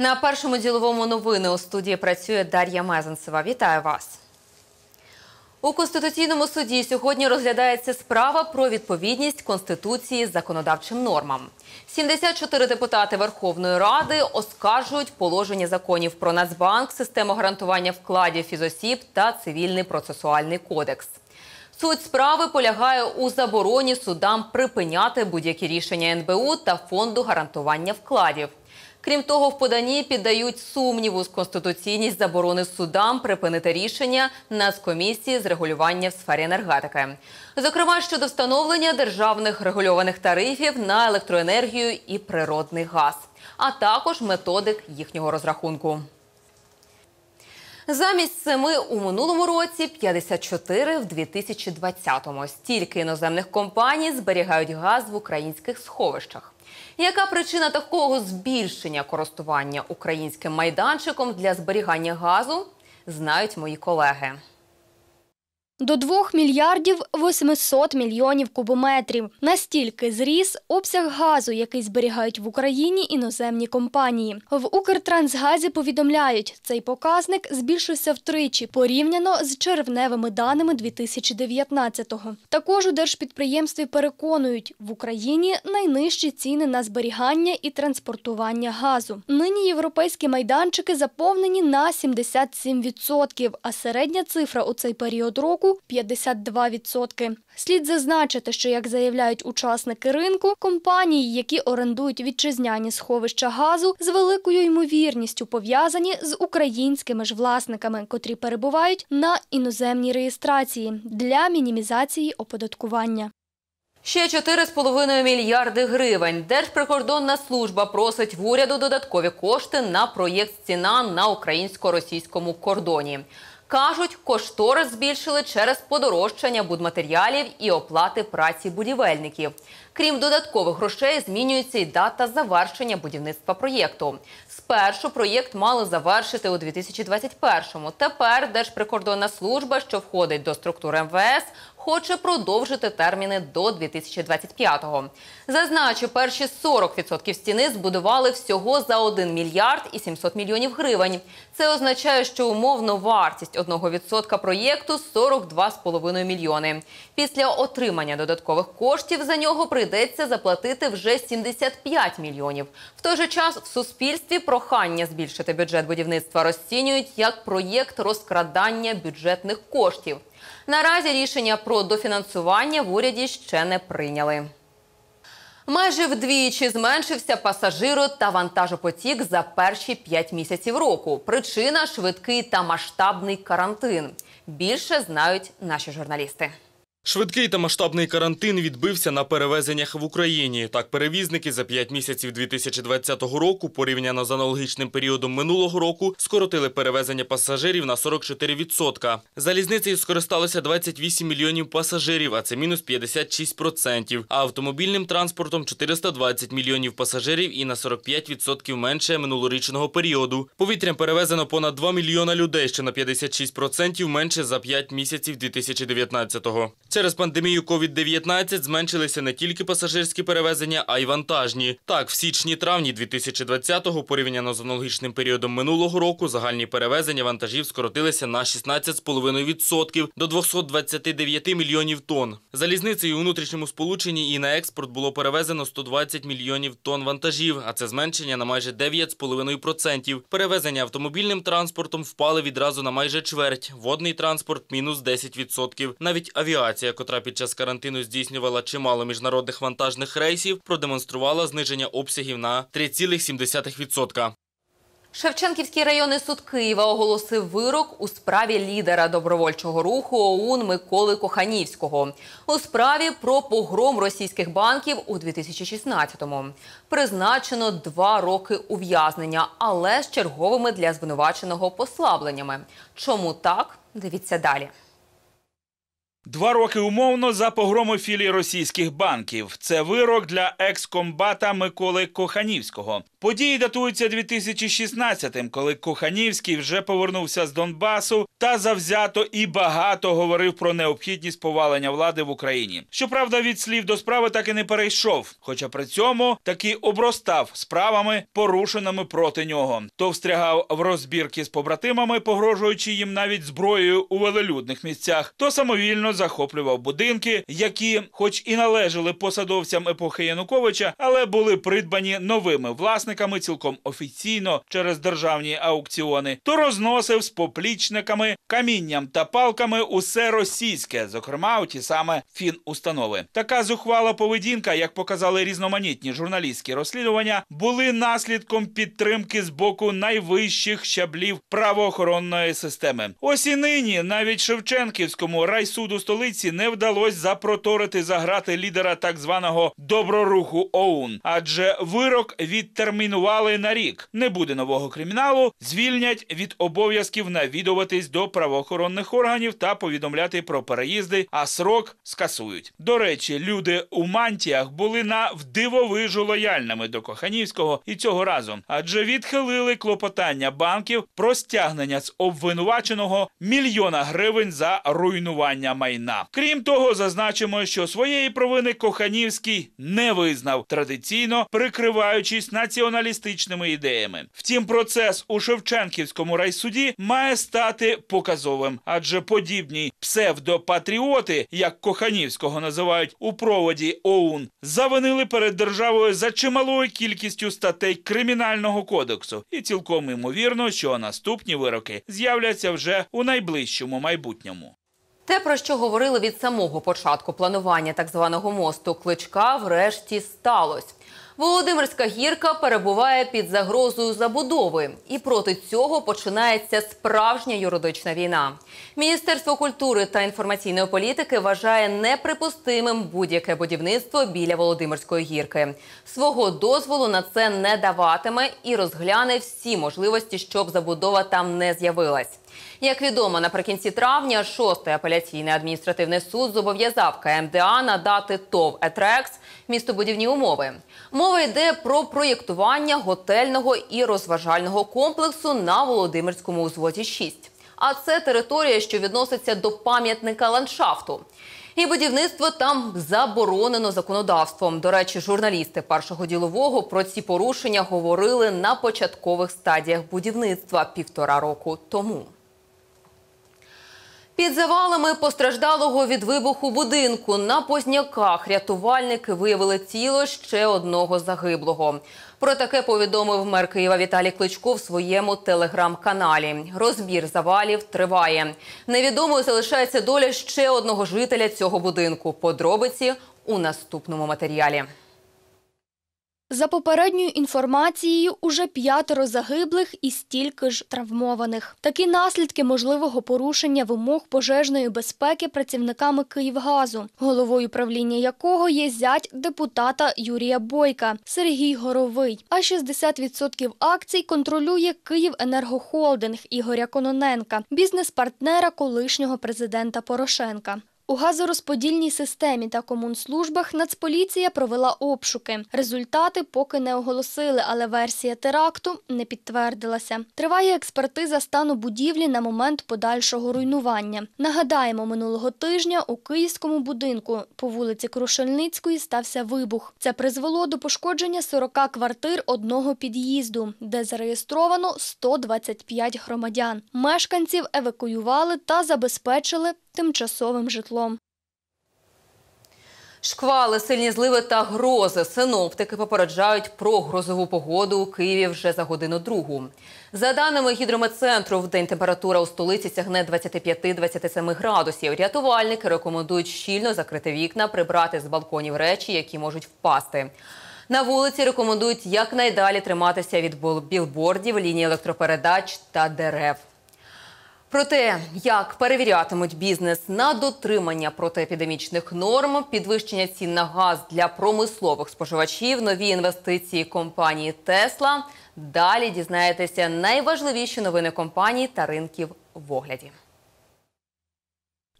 На першому діловому новини у студії працює Дар'я Мезенцева. Вітаю вас. У Конституційному суді сьогодні розглядається справа про відповідність Конституції законодавчим нормам. 74 депутати Верховної Ради оскаржують положення законів про Нацбанк, систему гарантування вкладів фізосіб та цивільний процесуальний кодекс. Суть справи полягає у забороні судам припиняти будь-які рішення НБУ та фонду гарантування вкладів. Крім того, в поданні піддають сумніву з конституційність заборони судам припинити рішення Нацкомісії з регулювання в сфері енергетики, зокрема щодо встановлення державних регульованих тарифів на електроенергію і природний газ, а також методик їхнього розрахунку. Замість семи у минулому році 54 в 2020-му. Стільки іноземних компаній зберігають газ в українських сховищах. Яка причина такого збільшення користування українським майданчиком для зберігання газу, знають мої колеги. До 2 мільярдів 800 мільйонів кубометрів. Настільки зріс обсяг газу, який зберігають в Україні іноземні компанії. В Укртрансгазі повідомляють, цей показник збільшився втричі порівняно з червневими даними 2019-го. Також у держпідприємстві переконують, в Україні найнижчі ціни на зберігання і транспортування газу. Нині європейські майданчики заповнені на 77%, а середня цифра у цей період року 52%. Слід зазначити, що, як заявляють учасники ринку, компанії, які орендують вітчизняні сховища газу, з великою ймовірністю пов'язані з українськими ж власниками, котрі перебувають на іноземній реєстрації для мінімізації оподаткування. Ще 4,5 мільярди гривень. Держприкордонна служба просить в уряду додаткові кошти на проєкт «Стіна» на українсько-російському кордоні. Кажуть, кошторис збільшили через подорожчання будматеріалів і оплати праці будівельників. Крім додаткових грошей, змінюється і дата завершення будівництва проєкту. Спершу проєкт мали завершити у 2021-му. Тепер Держприкордонна служба, що входить до структури МВС, хоче продовжити терміни до 2025-го. Зазначу, перші 40% стіни збудували всього за 1 мільярд і 700 мільйонів гривень. Це означає, що умовно вартість 1% проєкту 42,5 мільйони. Після отримання додаткових коштів за нього прийдеться заплатити вже 75 мільйонів. В той же час в суспільстві прохання збільшити бюджет будівництва розцінюють як проєкт розкрадання бюджетних коштів. Наразі рішення про дофінансування в уряді ще не прийняли. Майже вдвічі зменшився пасажиро та вантажопотік за перші п'ять місяців року. Причина швидкий та масштабний карантин. Більше знають наші журналісти. Швидкий та масштабний карантин відбився на перевезеннях в Україні. Так, перевізники за 5 місяців 2020 року, порівняно з аналогічним періодом минулого року, скоротили перевезення пасажирів на 44%. Залізницею скористалося 28 мільйонів пасажирів, а це мінус 56%. А автомобільним транспортом 420 мільйонів пасажирів і на 45% менше минулорічного періоду. Повітрям перевезено понад 2 мільйона людей, що на 56% менше за 5 місяців 2019-го. Через пандемію COVID-19 зменшилися не тільки пасажирські перевезення, а й вантажні. Так, в січні-травні 2020-го, порівняно з аналогічним періодом минулого року, загальні перевезення вантажів скоротилися на 16,5% до 229 мільйонів тонн. Залізницею у внутрішньому сполученні і на експорт було перевезено 120 мільйонів тонн вантажів, а це зменшення на майже 9,5%. Перевезення автомобільним транспортом впали відразу на майже чверть, водний транспорт – мінус 10%. Навіть авіація, котра під час карантину здійснювала чимало міжнародних вантажних рейсів, продемонструвала зниження обсягів на 3,7%. Шевченківський районний суд Києва оголосив вирок у справі лідера добровольчого руху ОУН Миколи Коханівського у справі про погром російських банків у 2016-му. Призначено два роки ув'язнення, але з черговими для звинуваченого послабленнями. Чому так? Дивіться далі. Два роки умовно за погроми філії російських банків. Це вирок для екскомбата Миколи Коханівського. Події датуються 2016-м, коли Коханівський вже повернувся з Донбасу та завзято і багато говорив про необхідність повалення влади в Україні. Щоправда, від слів до справи так і не перейшов, хоча при цьому таки обростав справами, порушеними проти нього. То встрягав в розбірки з побратимами, погрожуючи їм навіть зброєю у велелюдних місцях, то самовільно захоплював будинки, які, хоч і належали посадовцям епохи Януковича, але були придбані новими власниками цілком офіційно через державні аукціони, то розносив з поплічниками, камінням та палками усе російське, зокрема у ті саме фінустанови. Така зухвала поведінка, як показали різноманітні журналістські розслідування, були наслідком підтримки з боку найвищих щаблів правоохоронної системи. Ось і нині навіть Шевченківському райсуду столиці не вдалося запроторити за грати лідера так званого доброруху ОУН, адже вирок відтермінували на рік. Не буде нового криміналу, звільнять від обов'язків навідуватись до правоохоронних органів та повідомляти про переїзди, а срок скасують. До речі, люди у мантіях були на вдивовижу лояльними до Коханівського і цього разу, адже відхилили клопотання банків про стягнення з обвинуваченого мільйона гривень за руйнування майна. Крім того, зазначимо, що своєї провини Коханівський не визнав, традиційно прикриваючись націоналістичними ідеями. Втім, процес у Шевченківському райсуді має стати показовим, адже подібні псевдопатріоти, як Коханівського називають у проводі ОУН, завинили перед державою за чималою кількістю статей кримінального кодексу, і цілком імовірно, що наступні вироки з'являться вже у найближчому майбутньому. Те, про що говорили від самого початку планування так званого мосту Кличка, врешті сталося. Володимирська гірка перебуває під загрозою забудови, і проти цього починається справжня юридична війна. Міністерство культури та інформаційної політики вважає неприпустимим будь-яке будівництво біля Володимирської гірки. Свого дозволу на це не даватиме і розгляне всі можливості, щоб забудова там не з'явилась. Як відомо, наприкінці травня шостий апеляційний адміністративний суд зобов'язав КМДА надати ТОВ «Етрекс» містобудівні умови. Мова йде про проєктування готельного і розважального комплексу на Володимирському узвозі 6. А це територія, що відноситься до пам'ятника ландшафту. І будівництво там заборонено законодавством. До речі, журналісти першого ділового про ці порушення говорили на початкових стадіях будівництва півтора року тому. Під завалами постраждалого від вибуху будинку на Позняках рятувальники виявили тіло ще одного загиблого. Про таке повідомив мер Києва Віталій Кличко в своєму телеграм-каналі. Розбір завалів триває. Невідомою залишається доля ще одного жителя цього будинку. Подробиці у наступному матеріалі. За попередньою інформацією, уже п'ятеро загиблих і стільки ж травмованих. Такі наслідки можливого порушення вимог пожежної безпеки працівниками Київгазу, головою правління якого є зять депутата Юрія Бойка Сергій Горовий. А 60% акцій контролює Київенергохолдинг Ігоря Кононенка, бізнес-партнера колишнього президента Порошенка. У газорозподільній системі та комунслужбах Нацполіція провела обшуки. Результати поки не оголосили, але версія теракту не підтвердилася. Триває експертиза стану будівлі на момент подальшого руйнування. Нагадаємо, минулого тижня у київському будинку по вулиці Крушельницької стався вибух. Це призвело до пошкодження 40 квартир одного під'їзду, де зареєстровано 125 громадян. Мешканців евакуювали та забезпечили тимчасовим житлом. Шквали, сильні зливи та грози. Синоптики попереджають про грозову погоду у Києві вже за годину другу. За даними гідрометцентру, в день температура у столиці сягне 25-27 градусів. Рятувальники рекомендують щільно закрити вікна, прибрати з балконів речі, які можуть впасти. На вулиці рекомендують якнайдалі триматися від білбордів, ліній електропередач та дерев. Про те, як перевірятимуть бізнес на дотримання протиепідемічних норм, підвищення цін на газ для промислових споживачів, нові інвестиції компанії Тесла. Далі дізнаєтеся найважливіші новини компанії та ринків в огляді.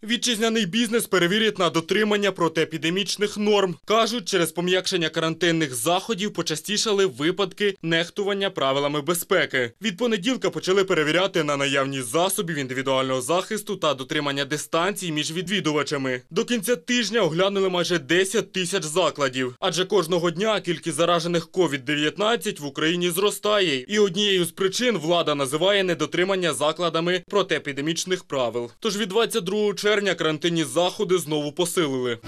Вітчизняний бізнес перевірять на дотримання протиепідемічних норм. Кажуть, через пом'якшення карантинних заходів почастішали випадки нехтування правилами безпеки. Від понеділка почали перевіряти на наявність засобів індивідуального захисту та дотримання дистанцій між відвідувачами. До кінця тижня оглянули майже 10 тисяч закладів, адже кожного дня кількість заражених COVID-19 в Україні зростає, і однією з причин влада називає недотримання закладами протиепідемічних правил. Тож від 22 червня карантинні заходи знову посилили.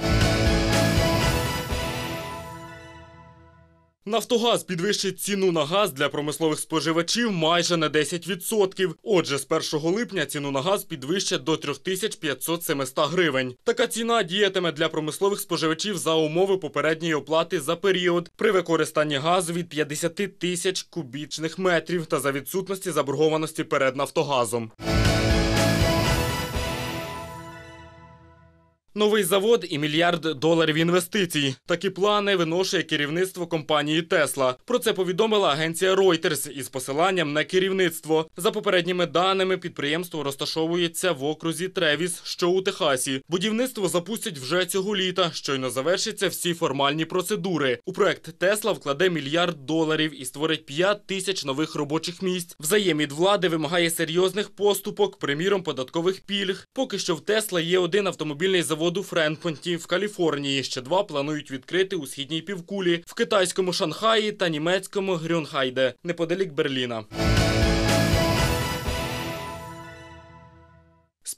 Нафтогаз підвищить ціну на газ для промислових споживачів майже на 10%. Отже, з 1 липня ціну на газ підвищать до 3500-700 гривень. Така ціна діятиме для промислових споживачів за умови попередньої оплати за період при використанні газу від 50 тисяч кубічних метрів та за відсутності заборгованості перед Нафтогазом. Новий завод і мільярд доларів інвестицій. Такі плани виношує керівництво компанії Тесла. Про це повідомила агенція Reuters із посиланням на керівництво. За попередніми даними, підприємство розташовується в окрузі Тревіс, що у Техасі. Будівництво запустять вже цього літа. Щойно завершаться всі формальні процедури. У проект Тесла вкладе мільярд доларів і створить 5 тисяч нових робочих місць. Взаєм від влади вимагає серйозних поступок, приміром податкових пільг. Поки що в Тесла є один автомобільний завод у Френпонті в Каліфорнії. Ще два планують відкрити у східній півкулі, в китайському Шанхаї та німецькому Грюнхайде, неподалік Берліна.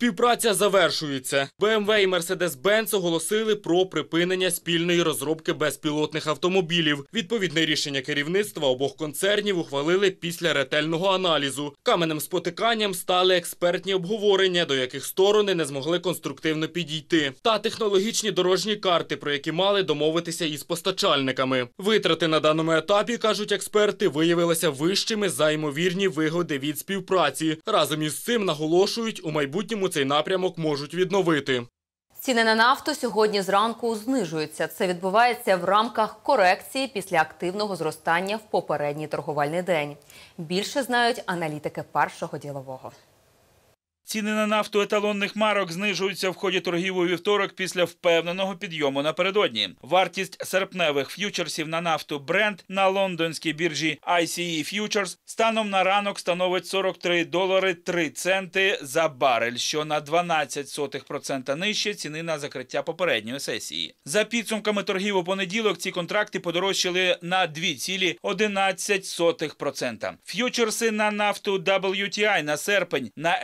Співпраця завершується. BMW і Mercedes-Benz оголосили про припинення спільної розробки безпілотних автомобілів. Відповідне рішення керівництва обох концернів ухвалили після ретельного аналізу. Каменем спотиканням стали експертні обговорення, до яких сторони не змогли конструктивно підійти, та технологічні дорожні карти, про які мали домовитися із постачальниками. Витрати на даному етапі, кажуть експерти, виявилися вищими за ймовірні вигоди від співпраці. Разом із цим наголошують, у майбутньому цей напрямок можуть відновити. Ціни на нафту сьогодні зранку знижуються. Це відбувається в рамках корекції після активного зростання в попередній торгувальний день. Більше знають аналітики першого ділового. Ціни на нафту еталонних марок знижуються в ході торгів у вівторок після впевненого підйому напередодні. Вартість серпневих ф'ючерсів на нафту Brent на лондонській біржі ICE Futures станом на ранок становить 43 долари 3 центи за барель, що на 12% нижче ціни на закриття попередньої сесії. За підсумками торгів у понеділок ці контракти подорожчали на 2,11%. Ф'ючерси на нафту WTI на серпень на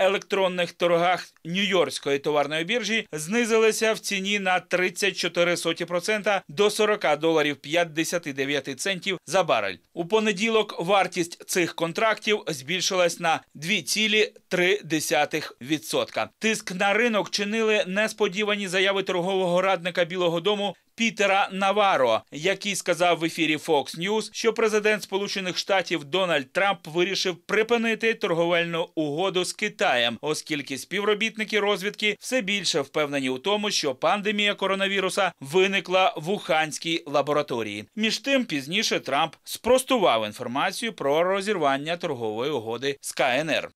електронних торгах Нью-Йоркської товарної біржі знизилися в ціні на 34% до 40 доларів 59 центів за барель. У понеділок вартість цих контрактів збільшилась на 2,3%. Тиск на ринок чинили несподівані заяви торгового радника Білого Дому Пітера Наваро, який сказав в ефірі Fox News, що президент Сполучених Штатів Дональд Трамп вирішив припинити торговельну угоду з Китаєм, оскільки співробітники розвідки все більше впевнені у тому, що пандемія коронавіруса виникла в Уханській лабораторії. Між тим, пізніше Трамп спростував інформацію про розірвання торгової угоди з КНР.